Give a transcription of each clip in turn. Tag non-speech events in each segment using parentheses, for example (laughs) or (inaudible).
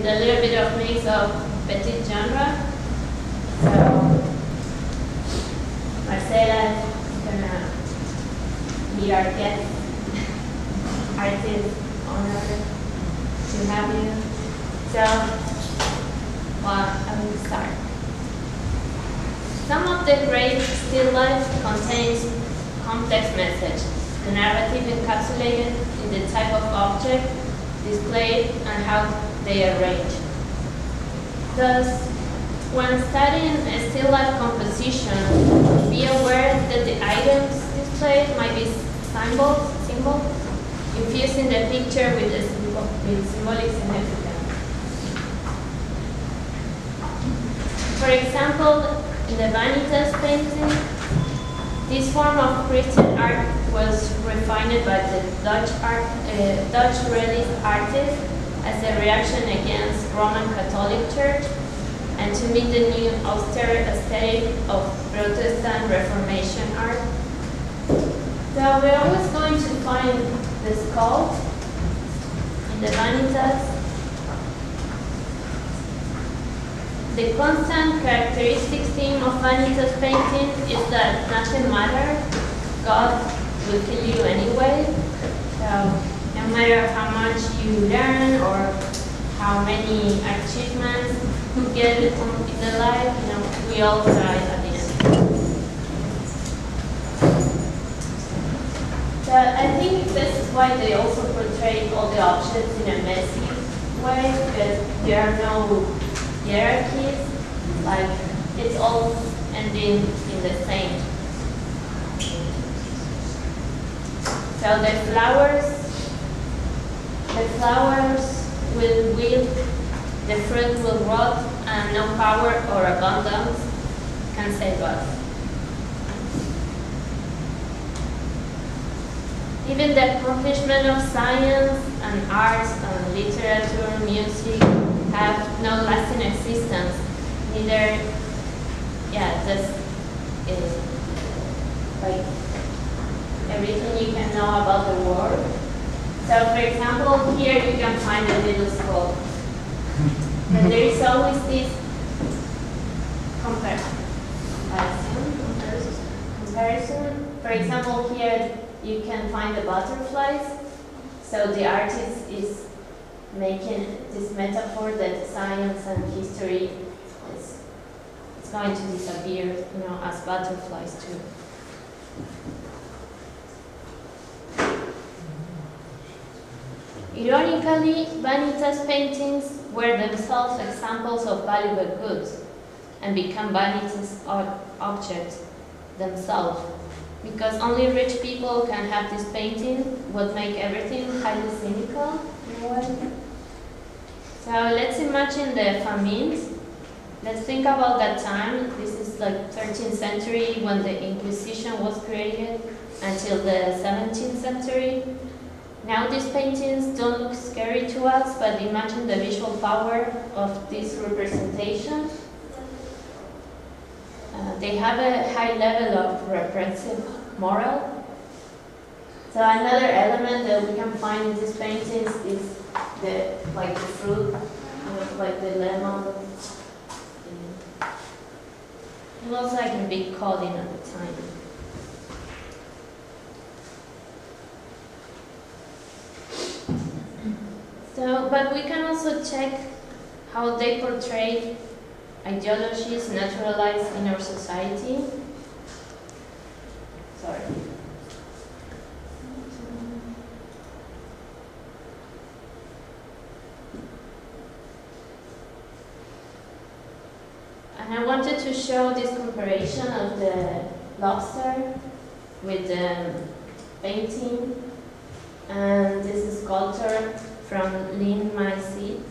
with a little bit of mix of petit genre. So Marcela is gonna meet our guest (laughs) artist, honor to have you. So, well, I will start. Some of the great still life contains complex message, the narrative encapsulated in the type of object displayed and how they arrange. Thus, when studying a still life composition, be aware that the items displayed might be symbols, symbols infusing the picture with, a symbol, with symbolic significance. For example, in the Vanitas painting, this form of Christian art was refined by the Dutch, art, uh, Dutch realist artist as a reaction against Roman Catholic Church and to meet the new austere aesthetic of Protestant Reformation art. So we're always going to find the skull in the Vanitas. The constant characteristic theme of Vanitas painting is that nothing matters. God will kill you anyway. So matter how much you learn or how many achievements you get in the life, you know, we all die at the end. So I think this is why they also portray all the objects in a messy way, because there are no hierarchies, like it's all ending in the same. So the flowers the flowers will wilt, the fruit will rot, and no power or abundance can save us. Even the accomplishment of science and arts and literature, music have no lasting existence. Neither, yeah, just uh, like everything you can know about the world so for example, here you can find a little school. and there is always this comparison. Comparison. For example, here you can find the butterflies. So the artist is making this metaphor that science and history is, is going to disappear, you know, as butterflies too. Ironically, Vanitas paintings were themselves examples of valuable goods and become Vanitas objects themselves. Because only rich people can have this painting would make everything highly cynical in a way. So let's imagine the famines. Let's think about that time. This is like 13th century when the Inquisition was created until the 17th century. Now these paintings don't look scary to us, but imagine the visual power of this representation. Uh, they have a high level of repressive moral. So another element that we can find in these paintings is the like the fruit, like the lemon. It looks like a big coding at the time. So, but we can also check how they portray ideologies naturalized in our society. Sorry. And I wanted to show this comparison of the lobster with the painting and this sculpture from Lynn Seed.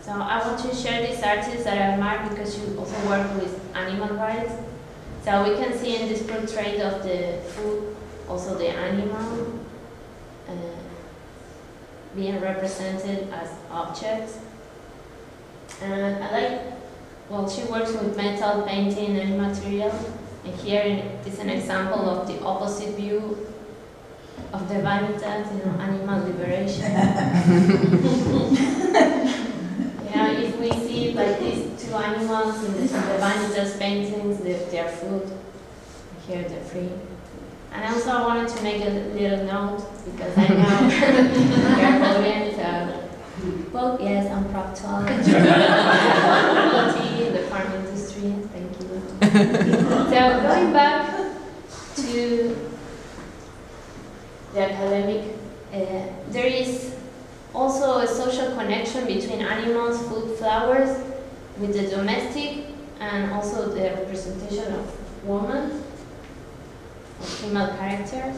So I want to share this artist that I admire because she also works with animal rights. So we can see in this portrait of the food, also the animal uh, being represented as objects. And I like, well, she works with metal painting and material. And here is an example of the opposite view of the Vanitas, you know, animal liberation. (laughs) you know, if we see like these two animals in the, the Vanitas paintings, they, they their food. Here they're free. And also I wanted to make a little note because I know (laughs) you're Korean, so well, yes, I'm proctologist, (laughs) the farm industry, thank you. so going back to the academic, uh, there is also a social connection between animals, food, flowers, with the domestic, and also the representation of women, female characters.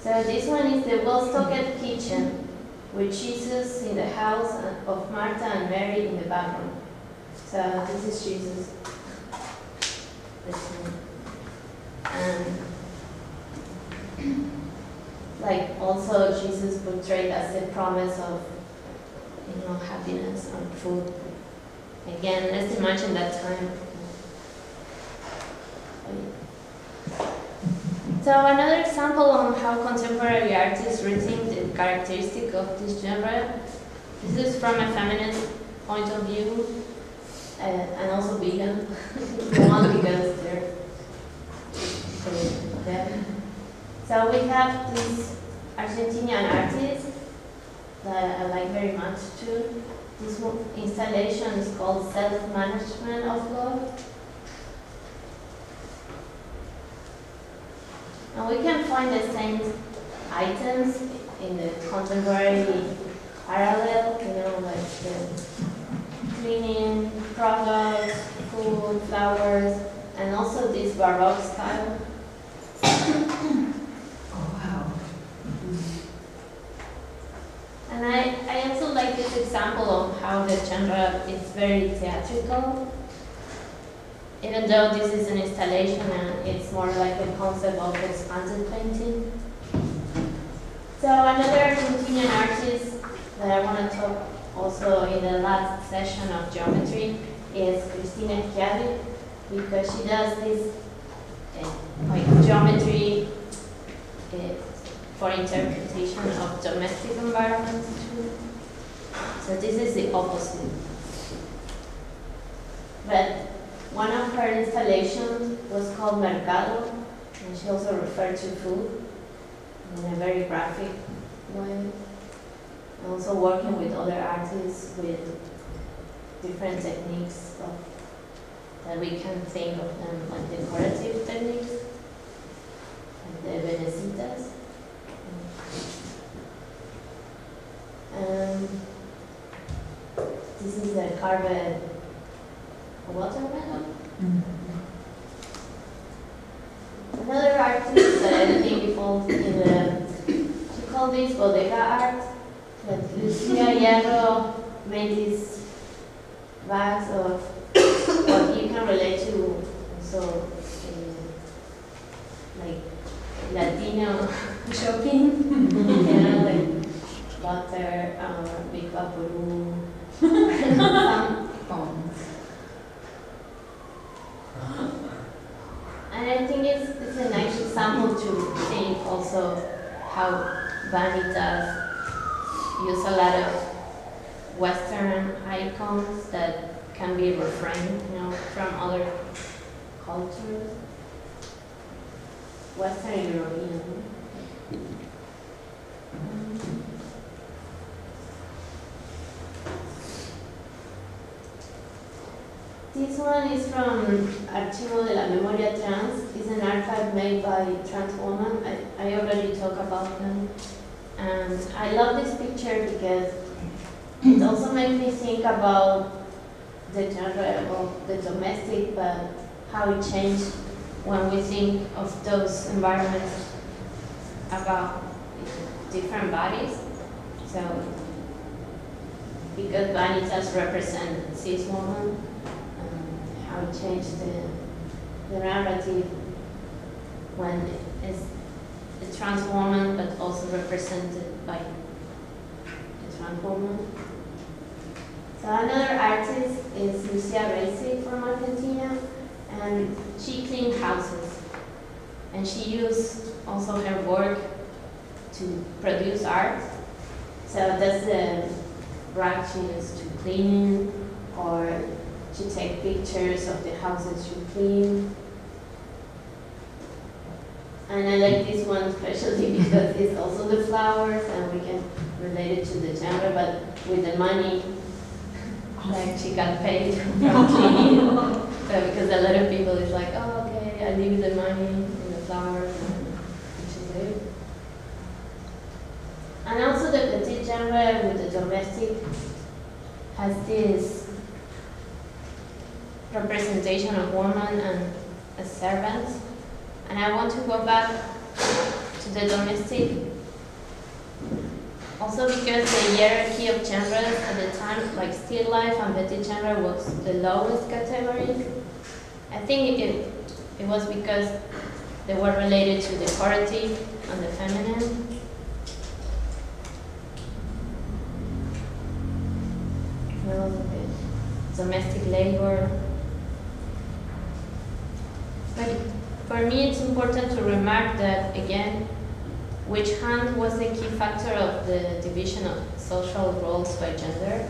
So this one is the well-stocked kitchen, with Jesus in the house of Martha and Mary in the background. So this is Jesus. And like also Jesus portrayed as the promise of you know happiness and food. Again, let's imagine that time. So another example on how contemporary artists rethink the characteristic of this genre. This is from a feminist point of view, uh, and also vegan. (laughs) One because they're, they're So we have this Argentinian artist that I like very much too. This installation is called Self-Management of God. And we can find the same items in the contemporary parallel, you know, like the cleaning products, food, flowers, and also this Baroque style. oh, wow. And I, I also like this example of how the genre is very theatrical even though this is an installation and it's more like a concept of expanded painting. So another Argentinian artist that I want to talk also in the last session of geometry is Cristina Schiavi because she does this uh, like geometry uh, for interpretation of domestic environments too. So this is the opposite. But one of her installations was called Mercado, and she also referred to food in a very graphic way. Also working with other artists with different techniques of, that we can think of them like decorative techniques, like the venecitas. And this is a carved watermelon. Mm -hmm. Another artist that I think falls in the, she called this bodega art, but Lucia Hierro made these bags of what you can relate to also like Latino shopping, like butter, um, big vaporú, some phones. And I think it's, it's a nice example to think also how Vanitas use a lot of Western icons that can be refrained, you know, from other cultures. Western European. This one is from Archivo de la Memoria Trans. It's an archive made by trans women. I, I already talked about them. And I love this picture because it also makes me think about the genre of the domestic, but how it changed when we think of those environments about different bodies. So, because vanitas represent cis women, how it changed the, the narrative when it's a trans woman but also represented by a trans woman. So another artist is Lucia Resi from Argentina and she cleaned houses and she used also her work to produce art. So that's the rag she used to clean or to take pictures of the houses you clean. And I like this one especially (laughs) because it's also the flowers and we can relate it to the genre, but with the money, (laughs) like she got paid (laughs) from cleaning. So because a lot of people is like, oh, okay, I leave the money in the flowers, and is good. And also the petit genre with the domestic has this representation of woman and a servant. And I want to go back to the domestic also because the hierarchy of genres at the time, like still life and petit genre was the lowest category. I think it, it was because they were related to the decorative and the feminine. Well, domestic labor. But for me, it's important to remark that again, which hand was the key factor of the division of social roles by gender.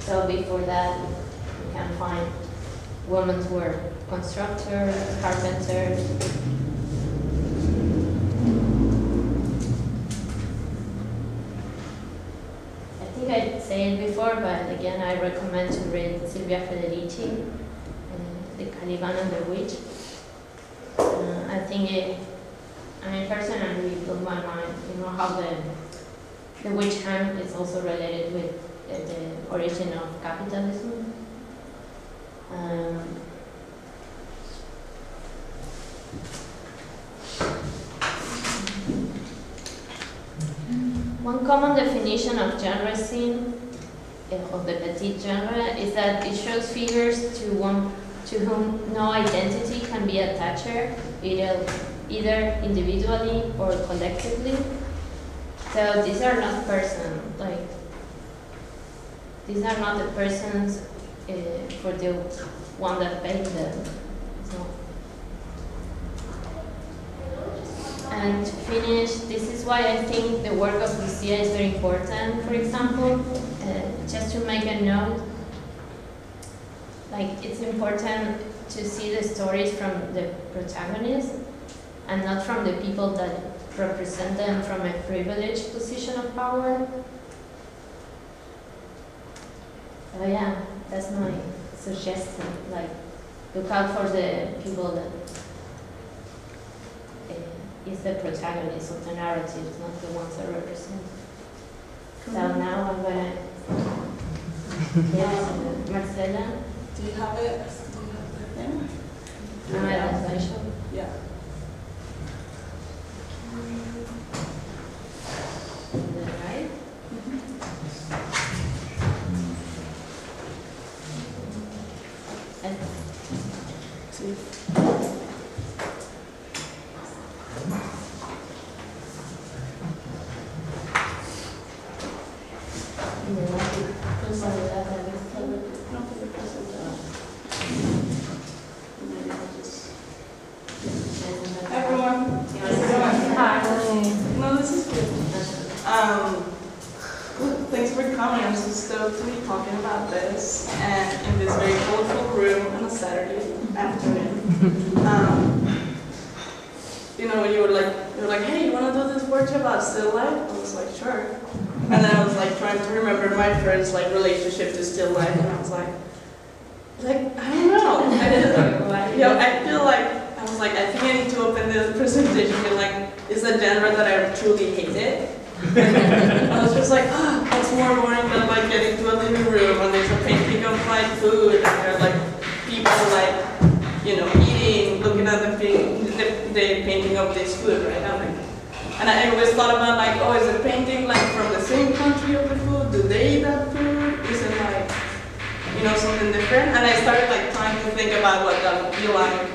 So before that, you can find women were constructors, carpenters. I think I said it before, but again, I recommend to read Silvia Federici, uh, The Caliban and the Witch. I think it, I mean, personally, it blew my mind, you know, how the, the witch hunt is also related with the origin of capitalism. Um, one common definition of genre scene, uh, of the petit genre, is that it shows figures to one to whom no identity can be attached, either, either individually or collectively. So these are not persons, like, these are not the persons uh, for the one that paid them. So. And to finish, this is why I think the work of Lucia is very important, for example, uh, just to make a note, like it's important to see the stories from the protagonists and not from the people that represent them from a privileged position of power. So yeah, that's my suggestion. Like, look out for the people that uh, is the protagonist of the narrative, not the ones that represent. So now I'm gonna (laughs) yes, Marcela. Do you have it? Do you have the thing? I'm at the slideshow. Yeah. Is that right? And See. and then I could consolidate that with the- No, for the present, uh, maybe I'll just- Everyone. No, this is good. Um, thanks for coming. I'm so stoked to be talking about this and in this very colorful room on a Saturday afternoon. Um, you know, you were like, you were like, hey, you want to do this workshop about still life? I was like, sure. And then I was like trying to remember my first like relationship to still life, and I was like, like I don't know. I didn't, you know, I feel like I was like, I think I need to open the presentation and like, it's a genre that I truly hated. I was just like, ah, what's more boring than like getting to a living room and there's a painting of like food and there are like people like, you know, eating, looking at the, paint, the, the painting of this food, right? I'm like, and I always thought about like, oh, is the painting like from the same country of the food? Do they eat that food? Is it like, you know, something different? And I started like about what that would be like.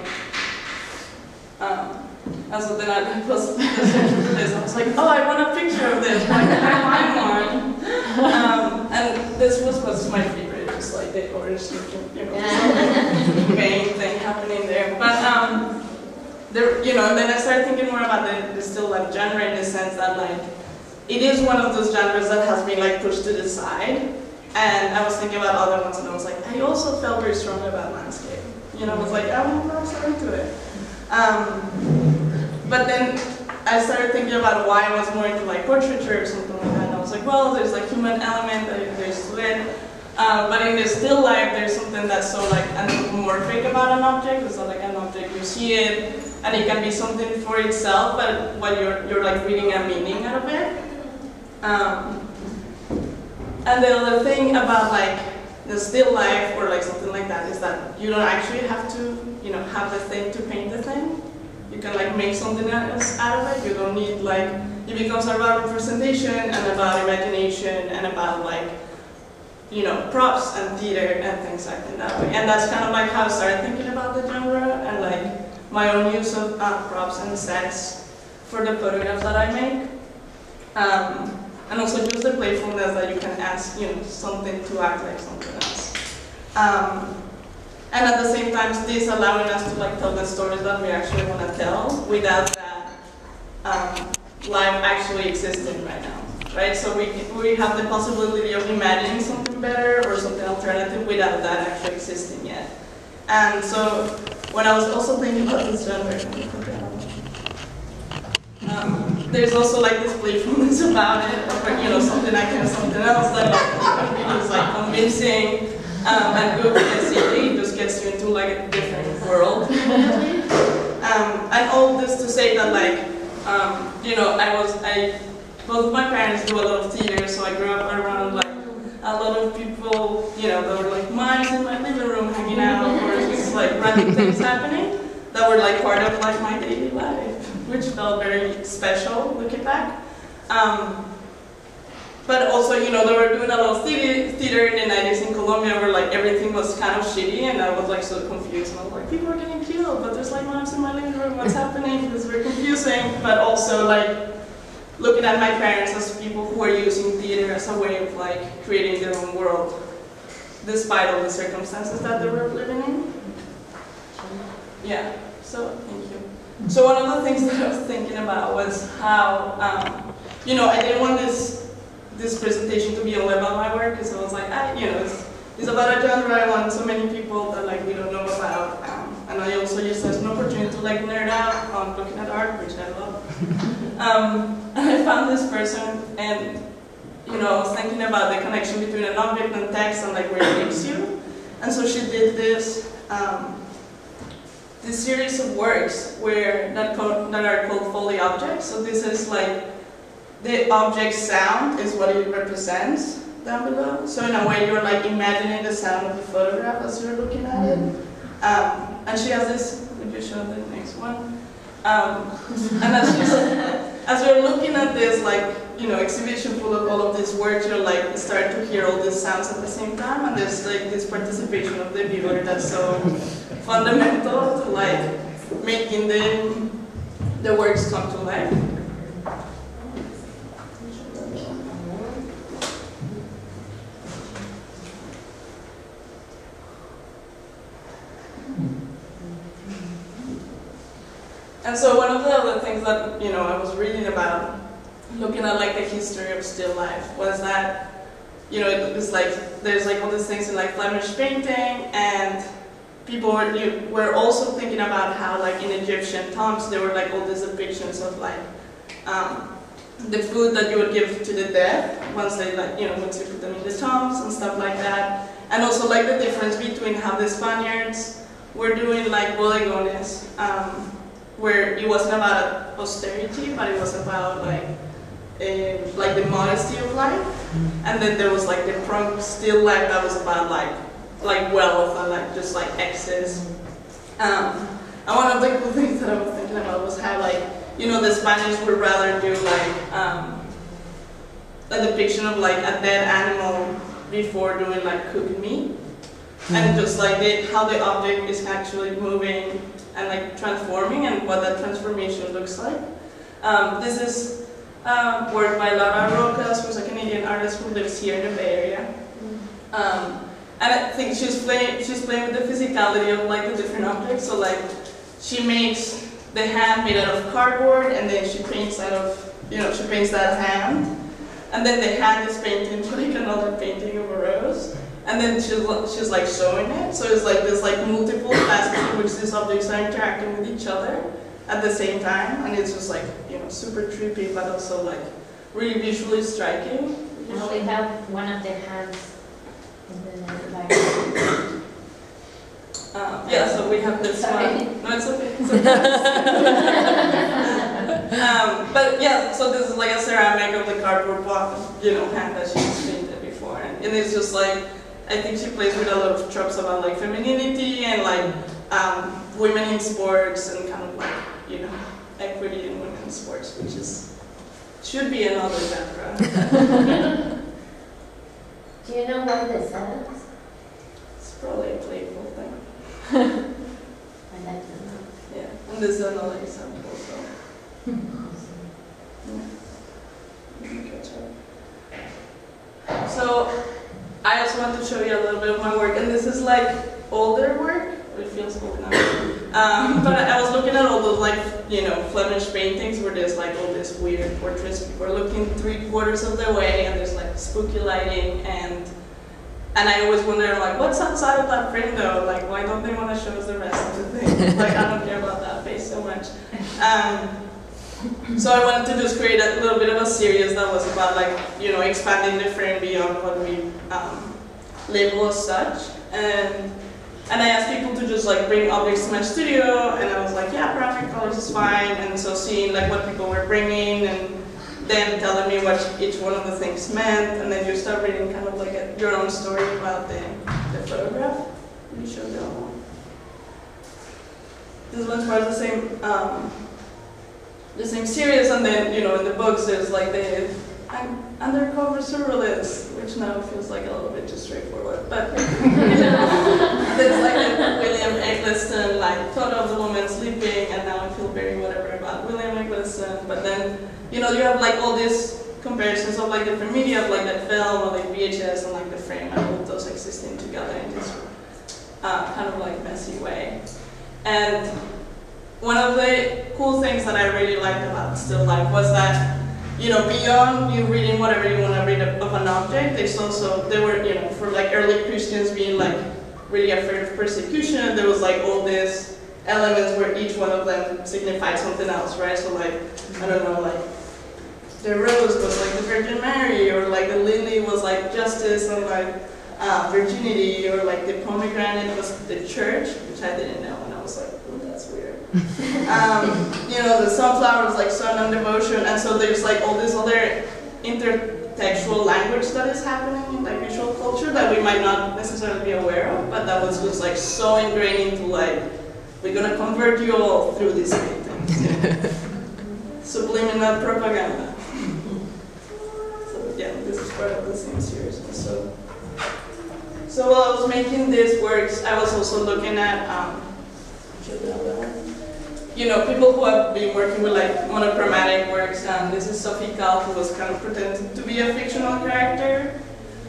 Um, and so then I was this. I was like, oh, I want a picture of this. Why can't I find one? Um, and this was what's my favorite, just like the orange you know, main thing happening there. But um, there, you know, and then I started thinking more about the, the still life genre in the sense that like it is one of those genres that has been like pushed to the side. And I was thinking about other ones, and I was like, I also felt very strongly about landscape. You know, I was like, I want to so into it. Um, but then I started thinking about why I was more into like portraiture or something like that. And I was like, well, there's like human element, there's lit, uh, but in the still life, there's something that's so like anthropomorphic about an object. It's not like an object you see it, and it can be something for itself, but what you're you're like reading a meaning out of it. Um, and the other thing about like the still life or like something like that is that you don't actually have to, you know, have the thing to paint the thing. You can like make something else out of it. You don't need like it becomes about representation and about imagination and about like you know props and theater and things like that. And that's kind of like how I started thinking about the genre and like my own use of uh, props and sets for the photographs that I make. Um, and also use the playfulness that you can ask, you know, something to act like something else. Um, and at the same time, this allowing us to like tell the stories that we actually want to tell without that um, life actually existing right now, right? So we, we have the possibility of imagining something better or something alternative without that actually existing yet. And so when I was also thinking about this genre, um, there's also like this playfulness (laughs) about it, or you know, something I can something else that like, is like convincing. Um, and good and just gets you into like a different world. (laughs) um, and all this to say that like, um, you know, I was, I, both my parents do a lot of theater, so I grew up around like a lot of people, you know, there were like mice in my living room hanging out, or just like random things (laughs) happening that were like part of like my daily life which felt very special looking back. Um, but also, you know, they were doing a lot of theater, in the 90s in Colombia where like everything was kind of shitty and I was like so confused. I was like, people are getting killed, but there's like moms in my living room, what's happening? It's very confusing. But also like looking at my parents as people who are using theater as a way of like creating their own world, despite all the circumstances that they were living in. Yeah, so thank you. So one of the things (laughs) that I was thinking about was how, um, you know, I didn't want this this presentation to be only about my work because I was like, I, you know, it's, it's about a genre I want so many people that like we don't know about, um, and I also use this as an opportunity to like nerd out on looking at art, which I love. (laughs) um, and I found this person, and you know, I was thinking about the connection between an object and text and like where it takes you, and so she did this. Um, this series of works where that, that are called Foley objects. So this is like the object sound is what it represents down below. So in a way you're like imagining the sound of the photograph as you're looking at it. Um, and she has this, would you show the next one? Um, (laughs) and as, as you're looking at this like, you know, exhibition full of all of these works, you're like start to hear all these sounds at the same time and there's like this participation of the viewer that's so fundamental to like making the, the works come to life. And so one of the other things that you know I was reading about, looking at like the history of still life, was that you know it was like there's like all these things in like Flemish painting, and people were you, were also thinking about how like in Egyptian tombs there were like all these depictions of like um, the food that you would give to the dead once they like you know once you put them in the tombs and stuff like that, and also like the difference between how the Spaniards were doing like bodegones. Um, where it wasn't about austerity, but it was about like a, like the modesty of life. And then there was like the pronk still life that was about like like wealth and like just like excess. Um, and one of the cool things that I was thinking about was how like you know the Spanish would rather do like um, a depiction of like a dead animal before doing like cooked meat. And just like the, how the object is actually moving and like transforming and what that transformation looks like. Um, this is um, work by Laura Rojas, who's a Canadian artist who lives here in the Bay Area. Um, and I think she's playing, she's playing with the physicality of like the different objects. So like she makes the hand made out of cardboard and then she paints out of, you know, she paints that hand. And then the hand is painted (laughs) like another painting of a rose. and then she's she's like showing it. So it's like there's like multiple classes in which these objects are interacting with each other at the same time, and it's just like you know super trippy, but also like really visually striking. And we have one of the hands in the. Um, yeah, so we have this Sorry. one. No, it's okay. It's okay. (laughs) um, but yeah, so this is like a ceramic of the cardboard box, you know, hand that she's painted before, and, and it's just like I think she plays with a lot of tropes about like femininity and like um, women in sports and kind of like you know equity in women's sports, which is should be another genre. (laughs) Do you know why this is? It's probably a playful thing. (laughs) I'd like to know. Yeah, and this is another example. So. (laughs) So I also want to show you a little bit of my work, and this is like older work. but It feels old now. Um, but I was looking at all those like you know Flemish paintings where there's like all these weird portraits. People are looking three quarters of the way, and there's like spooky lighting, and and I always wonder like what's outside of that frame though? Like why don't they want to show us the rest of the thing? (laughs) like I don't care about that face so much. Um, so I wanted to just create a little bit of a series that was about like, you know, expanding the frame beyond what we um, label as such. And and I asked people to just like bring objects to my studio, and I was like, yeah, graphic colors is fine. And so seeing like what people were bringing, and then telling me what each one of the things meant, and then you start reading kind of like a, your own story about the, the photograph. Let me show other one. This one's part of the same. Um, the same series, and then you know in the books there's like the un- undercover surrealist, which now feels like a little bit too straightforward, but (laughs) there's like the William Eggleston like thought of the woman sleeping, and now I feel very whatever about William Eggleston, but then you know you have like all these comparisons of like different media of like that film or like VHS and like the frame and all those existing together in this uh, kind of like messy way, and one of the cool things that I really liked about Still Life was that, you know, beyond you reading whatever you want to read of an object, there's also, there were, you know, for like early Christians being like really afraid of persecution, there was like all these elements where each one of them signified something else, right? So like, I don't know, like, the rose was like the Virgin Mary, or like the lily was like justice and like uh, virginity, or like the pomegranate was the church, which I didn't know, and I was like, oh, that's weird. Um, you know, the sunflower is like sun and devotion, and so there's like all this other intertextual language that is happening in like visual culture that we might not necessarily be aware of, but that was just like so ingrained into like, we're gonna convert you all through these paintings. (laughs) Subliminal propaganda. So yeah, this is part of the same series also. So while I was making these works, I was also looking at um, you know, people who have been working with like monochromatic works, and this is Sophie Calle, who was kind of pretending to be a fictional character,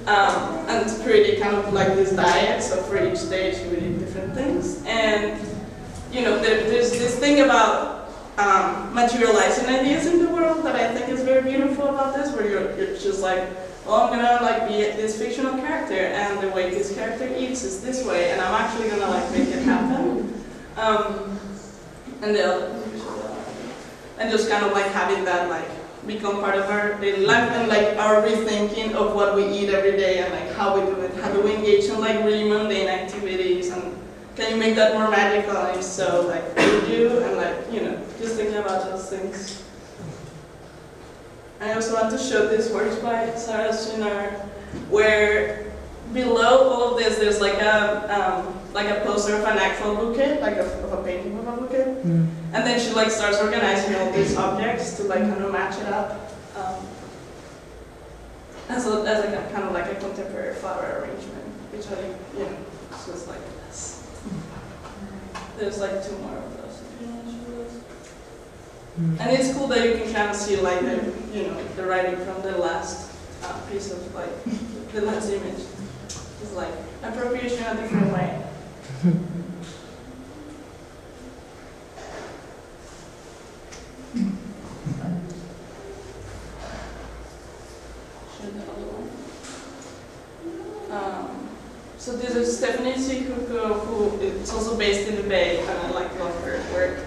um, and created kind of like this diet, so for each day stage would eat different things. And, you know, there, there's this thing about um, materializing ideas in the world that I think is very beautiful about this, where you're, you're just like, oh, I'm gonna like be this fictional character, and the way this character eats is this way, and I'm actually gonna like make it happen. Um, and the other, and just kind of like having that like become part of our daily life and like our rethinking of what we eat every day and like how we do it, how do we engage in like really mundane activities and can you make that more magical? And so like would you and like you know just thinking about those things. I also want to show this works by Sarah Sunar where below all of this there's like a um, like a poster of an actual bouquet, eh? like a, of a painting of a bouquet. Eh? Hmm. And then she like starts organizing all these objects to like kind of match it up. Um, as, a, as like a kind of like a contemporary flower arrangement, which I, you know, it's just like this. Hmm. There's like two more of those. if you want to show those. And it's cool that you can kind of see like the, you know, the writing from the last uh, piece of like the last image. It's like appropriation in a different way. So this is Stephanie Syjuco, who is also based in the Bay, and I like love her work.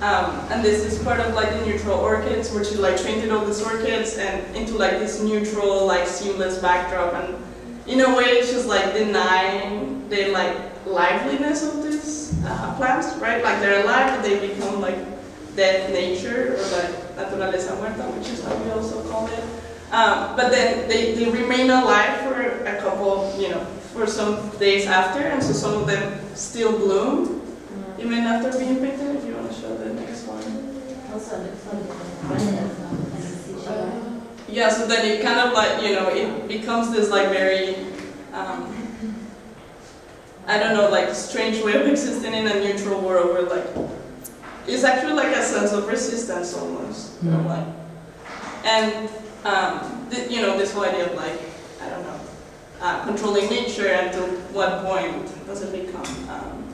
Um, and this is part of like the neutral orchids, where she like painted all these orchids and into like this neutral, like seamless backdrop. And in a way, it's just like denying the like liveliness of these uh, plants, right? Like they're alive, but they become like dead nature or like naturaleza muerta, which is how we also call it. Um, but then they, they remain alive for a couple, you know, for some days after, and so some of them still bloom even after being painted. If you want to show the next one. Also, looks like the Uh, Yeah, so then it kind of like, you know, it becomes this like very, um, I don't know, like strange way of (laughs) existing in a neutral world where like, it's actually like a sense of resistance almost. you know, Mm. like, and, um, th- you know, this whole idea of like, I don't know, uh, controlling nature and to what point does it become, um,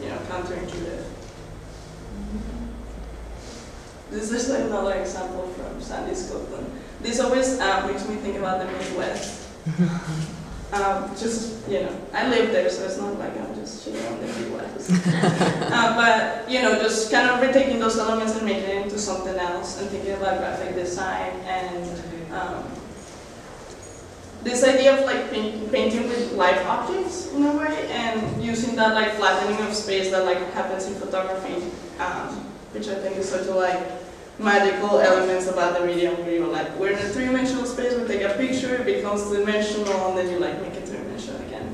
you know, counterintuitive. This is like another example from Sandy Skoglund. This always uh, makes me think about the Midwest. (laughs) um, just, you know, I live there, so it's not like I'm just chilling on the Midwest. (laughs) uh, but, you know, just kind of retaking those elements and making it into something else and thinking about graphic design and um, this idea of like paint, painting with live objects in a way and using that like flattening of space that like happens in photography, um, which I think is sort of like magical elements about the medium where you're like we're in a three-dimensional space, we take a picture, it becomes dimensional, and then you like make it three-dimensional again.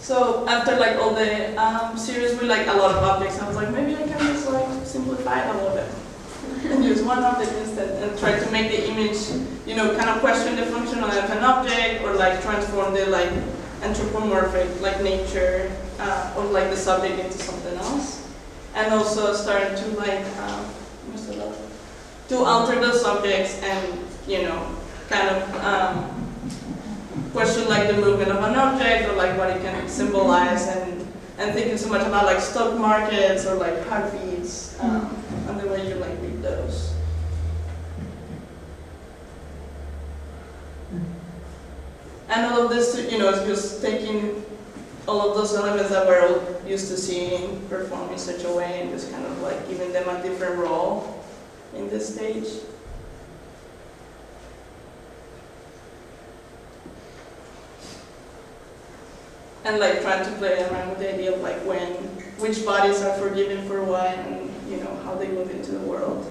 So after like all the um, series with like a lot of objects, I was like, maybe I can just like simplify it a little bit (laughs) and use one object instead and try to make the image, you know, kind of question the function of an object or like transform the like anthropomorphic, like nature uh, of like the subject into something else. And also start to like, um, to alter the subjects and, you know, kind of um, question like the movement of an object or like what it can symbolize and, and thinking so much about like stock markets or like heartbeats um, and the way you like read those. And all of this, you know, just taking all of those elements that we're all used to seeing performed in such a way and just kind of like giving them a different role in this stage. and like trying to play around with the idea of like when which bodies are forgiven for what and you know how they move into the world.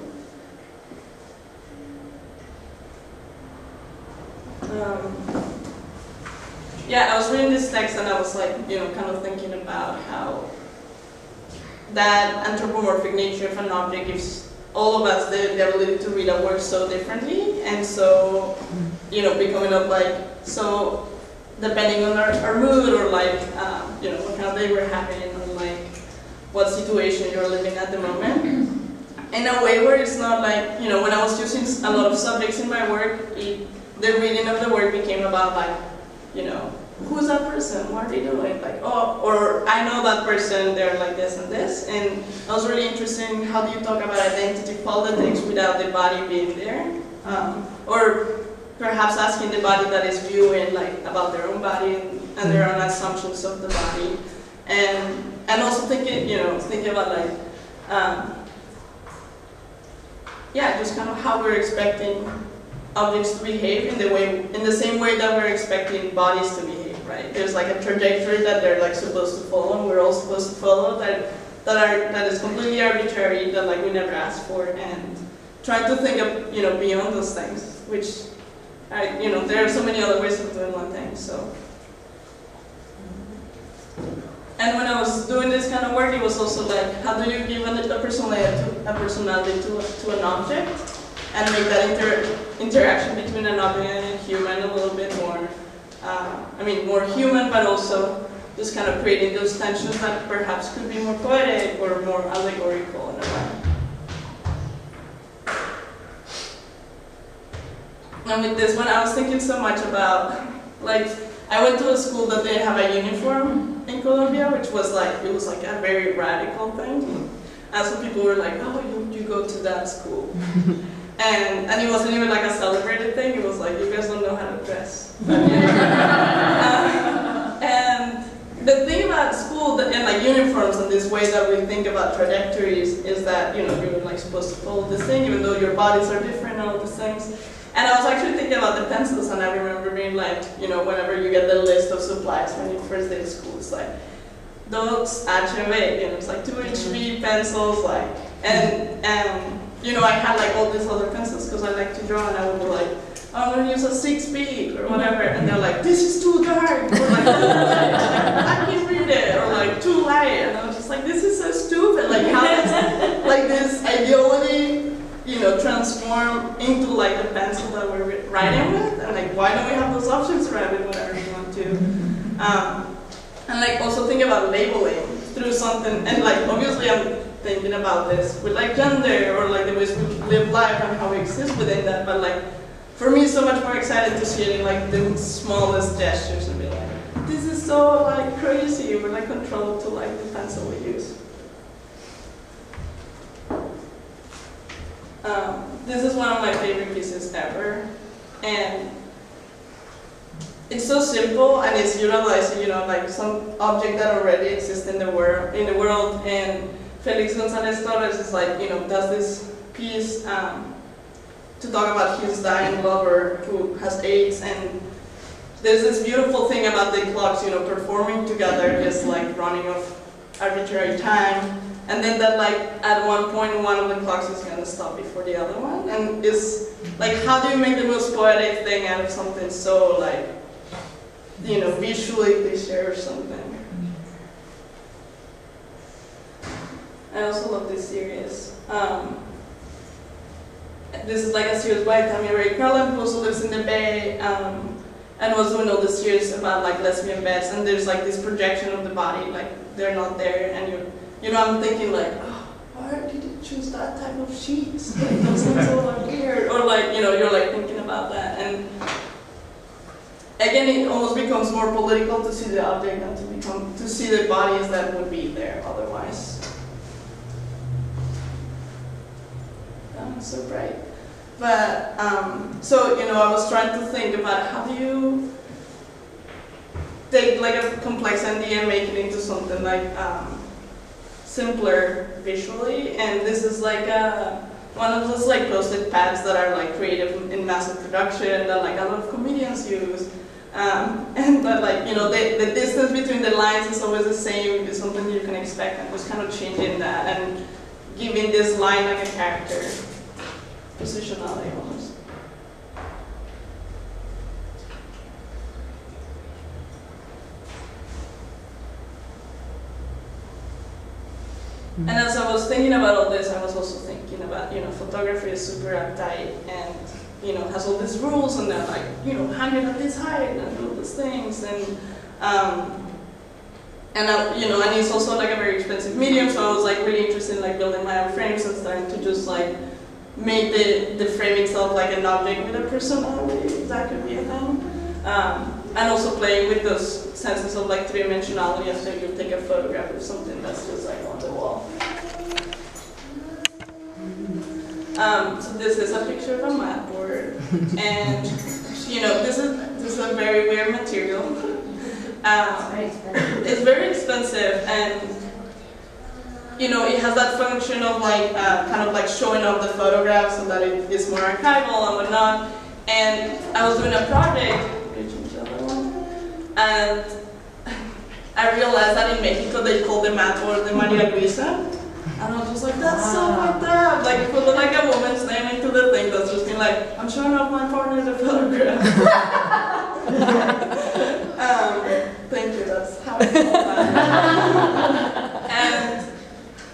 Um, yeah, I was reading this text and I was like, you know, kind of thinking about how that anthropomorphic nature of an object gives all of us the, the ability to read a work so differently and so, you know, becoming of like, so depending on our, our mood or like, um, you know, what kind of day we're having or like what situation you're living at the moment. In a way where it's not like, you know, when I was using a lot of subjects in my work, it, the reading of the work became about like, you know, who's that person? What are they doing? Like, oh, or I know that person, they're like this and this. And I was really interested in how do you talk about identity politics without the body being there? Um, or perhaps asking the body that is viewing like about their own body and, and their own assumptions of the body. And and also thinking, you know, thinking about like um, yeah, just kind of how we're expecting objects to behave in the way in the same way that we're expecting bodies to behave, right? There's like a trajectory that they're like supposed to follow and we're all supposed to follow that that are that is completely arbitrary that like we never asked for and trying to think of you know beyond those things, which I you know there are so many other ways of doing one thing, so and when I was doing this kind of work, it was also like, how do you give a, personality, to, a personality to, to an object, and make that inter, interaction between an object and a human a little bit more, uh, I mean, more human, but also just kind of creating those tensions that perhaps could be more poetic or more allegorical in a way. And with this one, I was thinking so much about, like, I went to a school that didn't have a uniform in Colombia, which was like, it was like a very radical thing. And some people were like, oh, you, you go to that school. (laughs) and, and it wasn't even like a celebrated thing, it was like, you guys don't know how to dress. Uh, (laughs) and the thing about school and like uniforms and this way that we think about trajectories is that, you know, you're like supposed to follow this thing even though your bodies are different and all these things. And I was actually thinking about the pencils, and I remember being like, you know, whenever you get the list of supplies when you first day of school, it's like, those HB, you know, it's like two HB pencils, like, and, and, you know, I had like all these other pencils because I like to draw, and I would be like, I'm gonna use a 6B or whatever, and they're like, this is too dark, or like, (laughs) I can't read it, or like, too light, and I was just like, this is so stupid, like, how does, like, this ideology you know, transform into like the pencil that we're writing with, and like why don't we have those options to write whatever we want to? Um, and like also think about labeling through something, and like obviously I'm thinking about this with like gender or like the ways we live life and how we exist within that, but like for me, it's so much more exciting to see it in like the smallest gestures and be like, this is so like crazy. We're like controlled to like the pencil we use. Um, this is one of my favorite pieces ever, and it's so simple and it's utilizing, you know, like some object that already exists in the world, in the world. And Felix Gonzalez Torres is like, you know, does this piece um, to talk about his dying lover who has AIDS, and there's this beautiful thing about the clocks, you know, performing together is like running of arbitrary time. And then that like at one point one of the clocks is gonna stop before the other one. And it's like how do you make the most poetic thing out of something so like you know, visually cliche or something. I also love this series. Um, this is like a series by Tammy Rae Carland, who also lives in the Bay, um, and was doing all the series about like lesbian beds. And there's like this projection of the body, like they're not there, and you, you know, I'm thinking like, oh, why did you choose that type of sheets? (laughs) Like, those so like, weird. Or like, you know, you're like thinking about that, and again, it almost becomes more political to see the object than to become to see the bodies that would be there otherwise. So bright. But um, so you know, I was trying to think about how do you take like a complex idea and make it into something like um, simpler visually, and this is like a one of those like post-it pads that are like creative in massive production that like a lot of comedians use. Um, (laughs) and but like you know the, the distance between the lines is always the same. It's something you can expect, and just kind of changing that and giving this line like a character positionality almost. And as I was thinking about all this, I was also thinking about, you know, photography is super uptight and, you know, has all these rules and they're like, you know, hang it at this height and all these things. And, um, and I, you know, and it's also like a very expensive medium, so I was like really interested in like building my own frames and starting to just like make the, the frame itself like an object with a personality, if that could be a thing. Um, and also playing with those senses of like three-dimensionality after you take a photograph of something that's just like on the wall. Um, so this is a picture of a mat board, and you know this is this is a very weird material. (laughs) Um, it's very expensive and you know it has that function of like uh, kind of like showing off the photograph so that it is more archival and whatnot. And I was doing a project, Could you change the other one? and I realized that in Mexico they call the mat or the Maria Luisa. And I was just like, that's so fucked up. Like, put like a woman's name into the thing that's just been like, I'm showing off my partner the (laughs) photograph. (laughs) um, thank you, that's how I that. (laughs) and,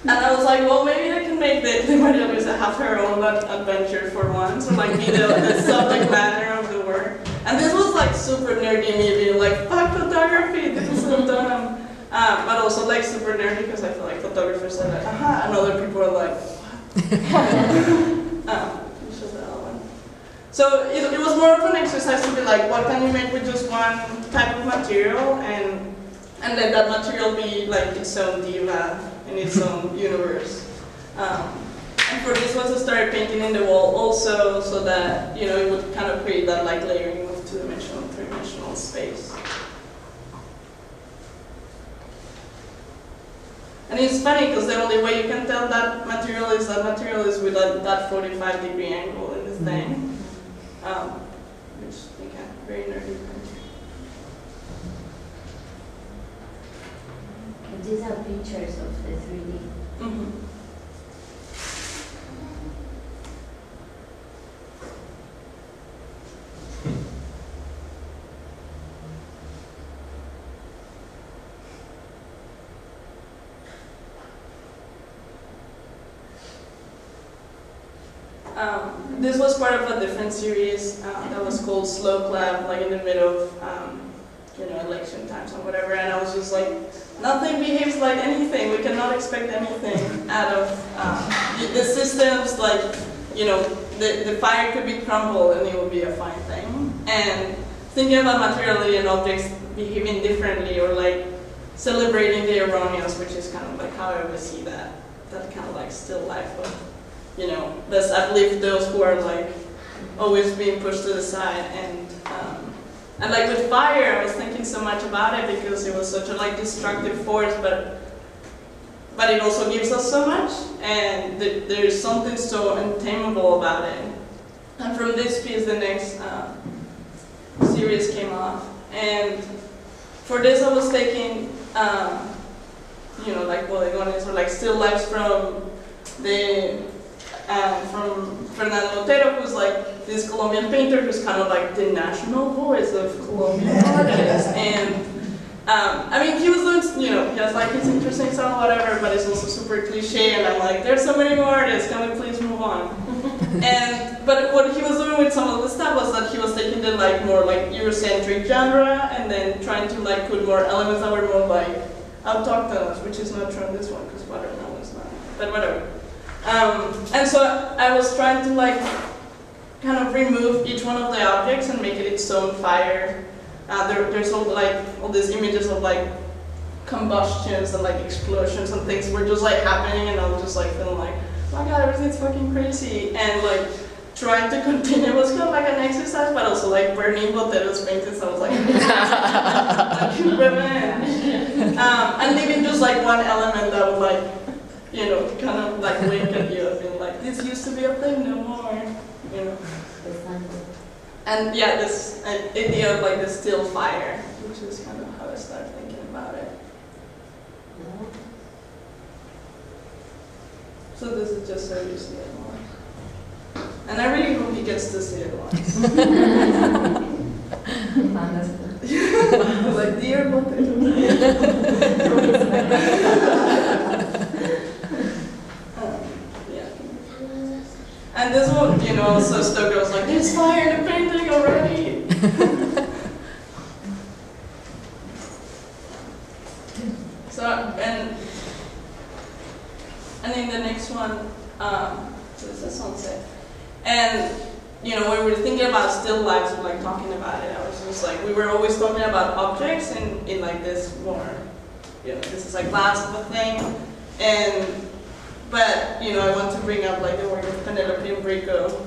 and I was like, well, maybe I can make the, the Maria Luisa have her own adventure for once, or like be the, the subject matter of the work. And this was like super nerdy me being like, fuck photography, this is so dumb. Um, but also like super nerdy because I feel like photographers are like, aha, and other people are like, what? (laughs) um. So it, it was more of an exercise to be like, what can you make with just one type of material and and let that material be like its own diva in its own universe. Um, and for this one, I started painting in the wall also, so that you know it would kind of create that like layering of two-dimensional, three-dimensional space. And it's funny because the only way you can tell that material is that material is with that, that 45 degree angle in this thing. Um, which, again, very nerdy. But these are pictures of the 3D. Mm-hmm. Um, this was part of a different series uh, that was called Slow Clap, like in the middle of um, you know election times or whatever, and I was just like, nothing behaves like anything. We cannot expect anything out of um, the, the systems. Like you know, the the fire could be crumbled and it would be a fine thing. And thinking about materiality and objects behaving differently, or like celebrating the erroneous, which is kind of like how I would see that. That kind of like still life of you know, let's uplift those who are like always being pushed to the side. And and like with fire, I was thinking so much about it because it was such a like destructive force, but but it also gives us so much, and th- there is something so untamable about it. And from this piece, the next uh, series came off, and for this, I was taking. Um, you know, like bodegones or like still lifes from the um, from Fernando Botero, who's like this Colombian painter who's kind of like the national voice of Colombian (laughs) artists. And um, I mean, he was doing, you know, he has like his interesting style, whatever, but it's also super cliche. And I'm like, there's so many more artists, can we please move on? (laughs) and but what he was doing with some of the stuff was that he was taking the like more like Eurocentric genre and then trying to like put more elements that were more like autochthonous, which is not true in this one because watermelon is not. But whatever. Um, and so I was trying to like kind of remove each one of the objects and make it its own fire. Uh, there, there's all like all these images of like combustions and like explosions and things were just like happening and I was just like feeling like, oh my god, everything's fucking crazy and like trying to continue was kind of like an exercise but also like burning Botero's paintings I was like, revenge. Um, and leaving just like one element that would like you know, kind of like wink at you and being like, this used to be a thing, no more, you know. And yeah, this idea of like the still fire, which is kind of how I started thinking about it. So this is just so you see it once. And I really hope he gets to see it once. (laughs) (laughs) like, dear Um, (laughs) yeah. And this one, you know, so Stoker was like, there's fire in the painting already. (laughs) so, and, and then the next one, um, so this is sunset. And, you know, when we were thinking about still lives, we like talking about it, I was just like, we were always talking about objects in, in like this more, you know, this is like glass of a thing. And but you know, I want to bring up like the work of Penelope Umbrico.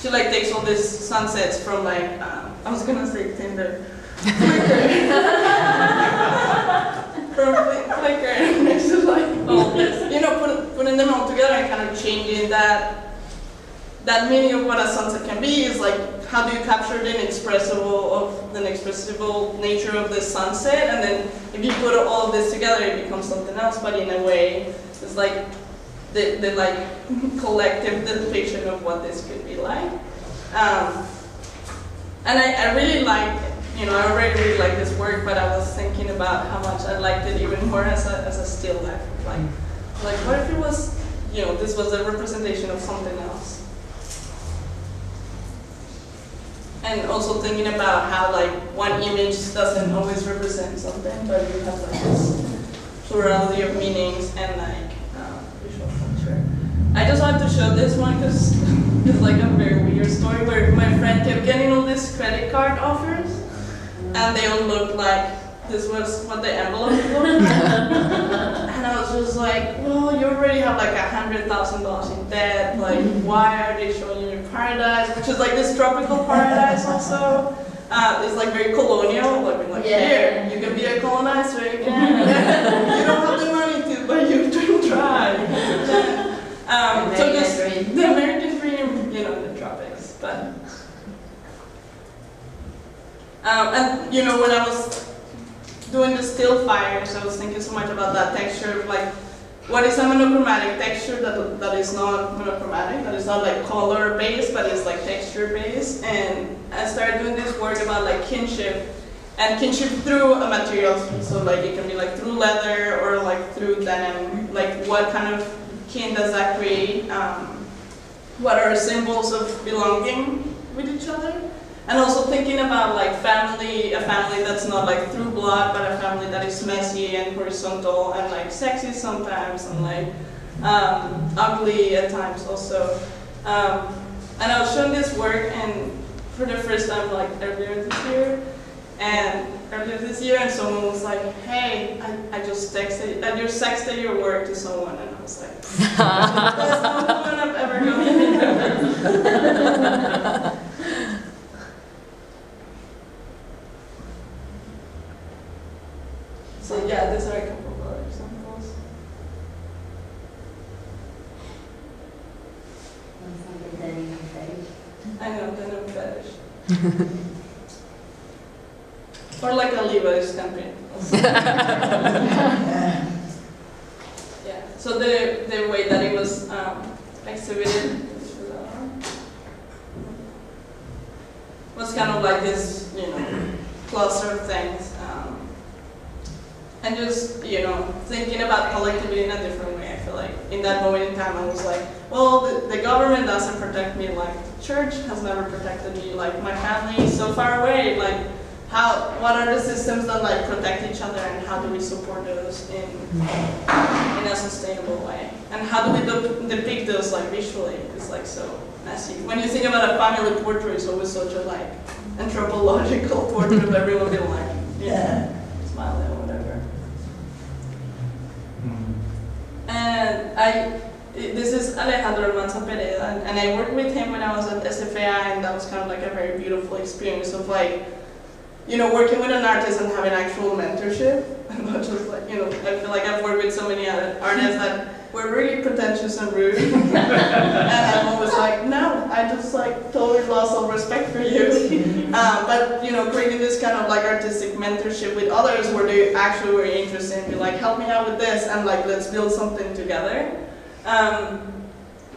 She like takes all these sunsets from like um, I was gonna say Tinder, Flickr, from Flickr, (laughs) (laughs) and she's like all this, you know, put, putting them all together and kind of changing that that meaning of what a sunset can be is like how do you capture the inexpressible of the inexpressible nature of the sunset? And then if you put all of this together it becomes something else. But in a way it's like the, the like (laughs) collective depiction of what this could be like. Um, and I, I really like you know I already really like this work but I was thinking about how much I liked it even more as a, as a still life. Like like what if it was you know this was a representation of something else and also thinking about how like one image doesn't always represent something, but you have like this plurality of meanings and like um, visual culture. I just wanted to show this one because (laughs) it's like a very weird story where my friend kept getting all these credit card offers, and they all looked like this was what the envelope looked like. (laughs) and I was just like, well, you're already have like a hundred thousand dollars in debt. Like, why are they showing you paradise? Which is like this tropical paradise also. Uh, it's like very colonial. Like, like Yeah. here, you can be a colonizer. You can. (laughs) you don't have the money to, but you can try. (laughs) Um, so dream. the American dream, you know, in the tropics. But um, and you know, when I was doing the still fires, I was thinking so much about that texture of like what is a monochromatic texture that, that is not monochromatic, that is not like color based, but is like texture based. And I started doing this work about like kinship and kinship through a material. So like it can be like through leather or like through denim. Like what kind of kin does that create? Um, what are symbols of belonging with each other? And also thinking about like family, a family that's not like through blood, but a family that is messy and horizontal and like sexy sometimes and like um, ugly at times also. Um, and I was showing this work and for the first time like earlier this year, and earlier this year, and someone was like, "Hey, I, I just texted, I just sexted your work to someone," and I was like, "That's not the one I've ever gone." (laughs) (laughs) So yeah, these are a couple of other examples. I know, denim fetish. or like a Levi's campaign. (laughs) yeah. So the the way that it was um, exhibited was kind of like this, you know, cluster of things. And just, you know, thinking about collectivity in a different way. I feel like in that moment in time, I was like, well, the, the government doesn't protect me like church has never protected me, like my family is so far away. Like, how, what are the systems that like protect each other, and how do we support those in in a sustainable way? And how do we de- depict those like visually? It's like so messy. When you think about a family portrait, it's always such a like anthropological (laughs) portrait of everyone being like, yeah, smiling or whatever. And I, this is Alejandro Almanza Pereda, and, and I worked with him when I was at SFAI, and that was kind of like a very beautiful experience of like, you know, working with an artist and having actual mentorship, (laughs) not just like, you know, I feel like I've worked with so many other artists that were really pretentious and rude, (laughs) and I'm always like, no, I just like totally lost all respect for you. Um, (laughs) but you know, creating this kind of like artistic mentorship with others where they actually were interested and be like, help me out with this, and like let's build something together. Um,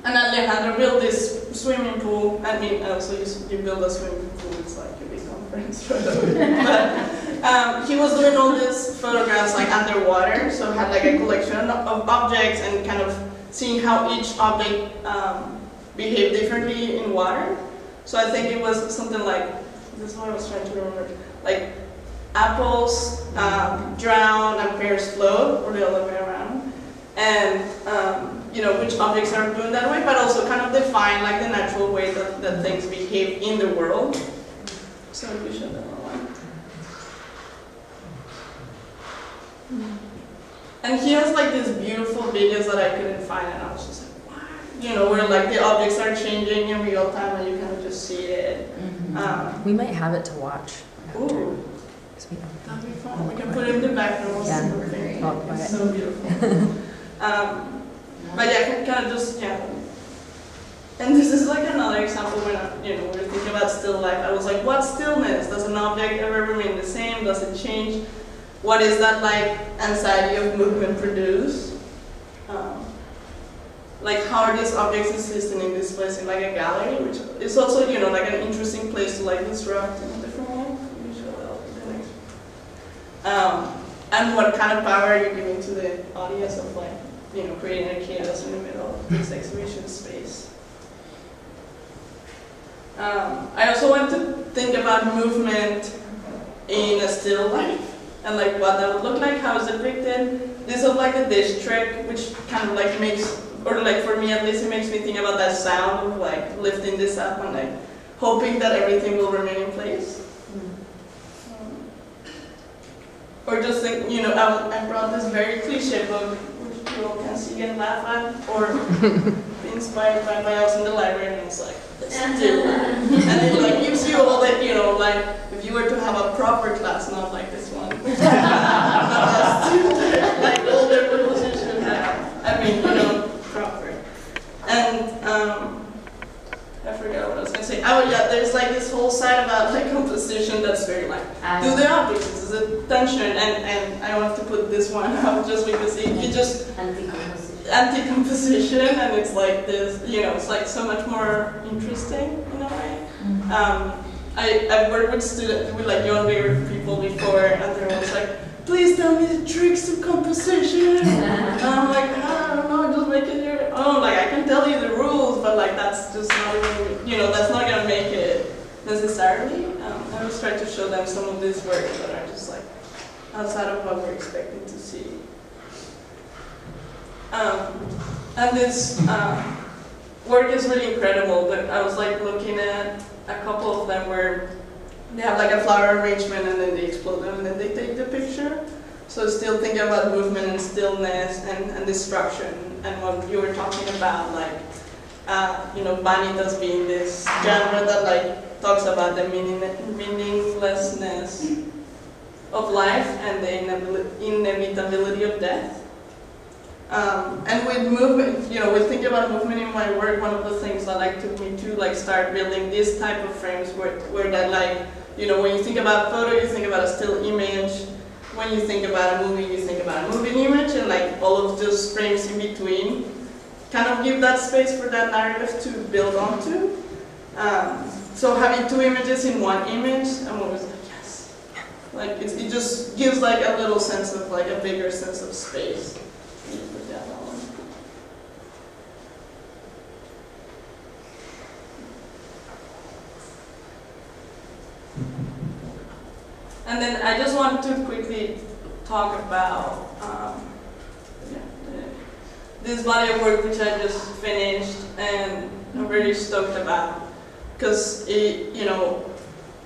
and Alejandro built this swimming pool. I mean, also you, you build a swimming pool, it's like a big conference but um, he was doing all these photographs like underwater, so had like a collection of objects and kind of seeing how each object um, behaved differently in water. So I think it was something like this is what I was trying to remember. Like apples um, drown and pears float, or the other way around. And um, you know which objects are doing that way, but also kind of define like the natural way that, that things behave in the world. So we should know one. And he has like these beautiful videos that I couldn't find, and I was just like, wow. You know, where like the objects are changing in real time, and you kind of just see it. Um, We might have it to watch. after, ooh. 'cause we That'd be fun. We can put it in the background or Yeah. something. Talk about It's so beautiful. (laughs) um, but yeah, kind of just yeah. And this is like another example when I, you know we were thinking about still life. I was like, what stillness? Does an object ever remain the same? Does it change? What is that like anxiety of movement produce? Um, like how are these objects existing in this place in like a gallery, which is also you know like an interesting place to like disrupt in a different way. Um, and what kind of power are you giving to the audience of like, you know, creating a chaos in the middle of this exhibition space? Um, I also want to think about movement in a still life and like what that would look like, how it's depicted. This is like the dish trick, which kind of like makes, or like for me at least, it makes me think about that sound of like lifting this up and like hoping that everything will remain in place. Mm-hmm. Or just think, you know, I, I brought this very cliche book, which you people can see and laugh at, or be (laughs) inspired by my house in the library, and it's like, (laughs) let's. And it like gives you all that, you know, like if you were to have a proper class, not like this one. Like older proposition have. I mean, you know, proper. And I forgot what I was gonna say. Oh yeah, there's like this whole side about like composition that's very like do the this is a tension, and, and I want to put this one out just because it, just anti-composition and it's like this, you know, it's like so much more interesting in a way. Um, I, I've worked with students, with like younger people before and they're always like, please tell me the tricks of composition. (laughs) and I'm like, I don't know, just make it your own. Like I can tell you the rules, but like that's just not even, you know, that's not gonna make it necessarily. Um, I always try to show them some of these works that are just like outside of what we're expecting to see. Um, and this um, work is really incredible. But I was like looking at a couple of them where they have like a flower arrangement and then they explode them and then they take the picture. So still thinking about movement and stillness and, and destruction and what you were talking about, like uh, you know, vanitas being this genre that like talks about the meaning, meaninglessness of life and the inevitability of death. Um, and with movement, you know, with thinking about movement in my work, one of the things that like took me to like start building this type of frames where, where that like, you know, when you think about a photo, you think about a still image. When you think about a movie, you think about a moving image, and like all of those frames in between kind of give that space for that narrative to build onto. Um, so having two images in one image, I'm always like, yes. Like it, it just gives like a little sense of like a bigger sense of space. Let me put that on. And then I just want to quickly talk about um, this body of work which I just finished and I'm really stoked about. Because it, you know,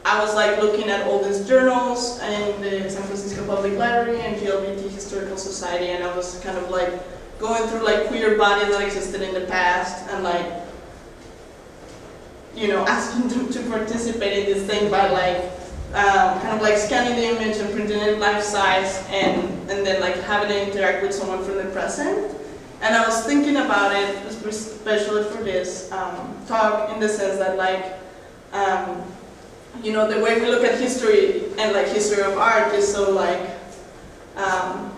I was like looking at all these journals and the San Francisco Public Library and GLBT Historical Society and I was kind of like going through like queer bodies that existed in the past and like you know (laughs) asking them to participate in this thing by like um, kind of like scanning the image and printing it life size and and then like having it interact with someone from the present and I was thinking about it especially for this um, talk in the sense that like um, you know, the way we look at history and like history of art is so like, um,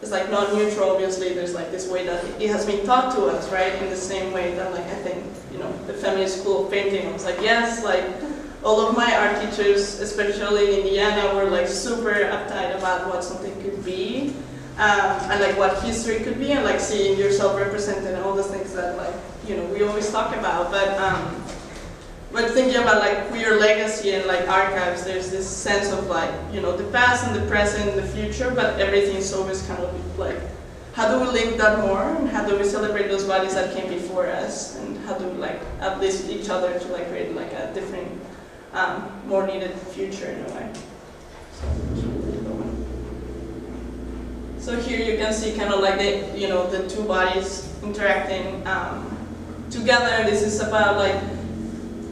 it's like non-neutral. Obviously, there's like this way that it has been taught to us, right? In the same way that like I think, you know, the feminist school of painting. Was like, yes, like all of my art teachers, especially in Indiana, were like super uptight about what something could be. Um, and like what history could be, and like seeing yourself represented, and all the things that like you know we always talk about. But um, thinking about like queer legacy and like archives, there's this sense of like, you know, the past and the present and the future, but everything's always kind of like, how do we link that more? And how do we celebrate those bodies that came before us? And how do we like uplift each other to like create like a different, um, more needed future in a way? So here you can see kind of like the, you know, the two bodies interacting um, together. This is about like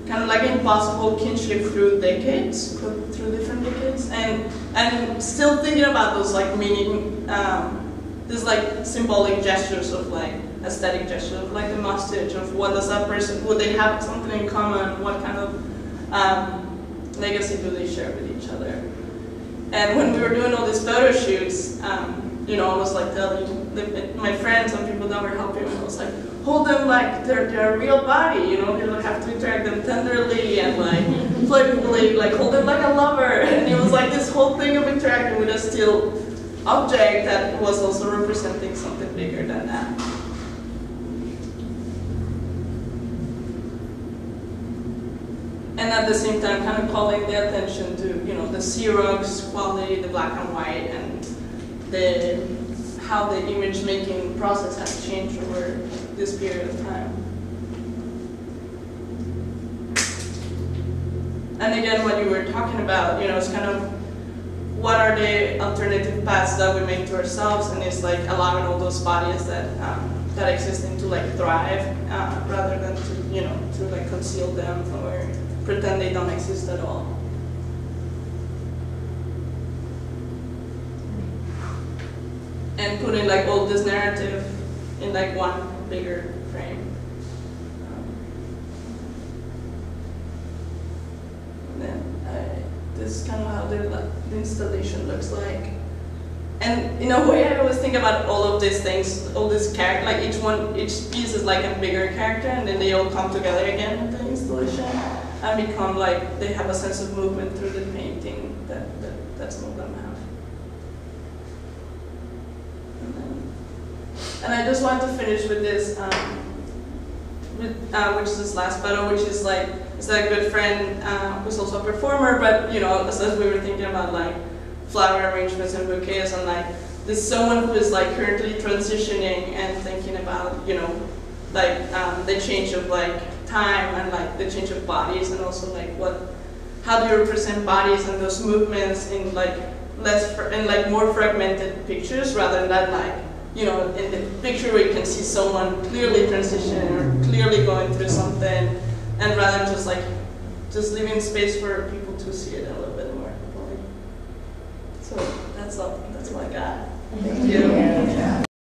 kind of like impossible kinship through decades, through different decades, and and still thinking about those like meaning, um, these like symbolic gestures of like aesthetic gestures of like the mustache of what does that person, would they have something in common, what kind of um, legacy do they share with each other? And when we were doing all these photo shoots, um, you know, I was like telling my friends and people that were helping me, I was like, hold them like they're, they're a real body, you know, you don't have to interact them tenderly and like (laughs) playfully, like hold them like a lover. (laughs) And it was like this whole thing of interacting with a still object that was also representing something bigger than that. And at the same time, kind of calling the attention to, you know, the Xerox quality, the black and white, and the how the image making process has changed over this period of time. And again, what you were talking about, you know, it's kind of what are the alternative paths that we make to ourselves, and it's like allowing all those bodies that um, that existing to like thrive uh, rather than to you know to like conceal them or pretend they don't exist at all. And putting like all this narrative in like one bigger frame. Um, then I, this is kind of how the, the installation looks like. And in a way, I always think about all of these things, all these character, like each one, each piece is like a bigger character, and then they all come together again in the installation and become like they have a sense of movement through the painting that that, that some of them have. And, then, and I just want to finish with this, um, with, uh, which is this last photo, which is like is that a good friend uh, who's also a performer, but you know, as, as we were thinking about like flower arrangements and bouquets and like this someone who is like currently transitioning and thinking about you know like um, the change of like time and like the change of bodies and also like what how do you represent bodies and those movements in like less fr- in like more fragmented pictures rather than that like you know in the picture where you can see someone clearly transitioning or clearly going through something and rather than just like just leaving space for people to see it a little bit more. So that's all. That's all I got. Thank you.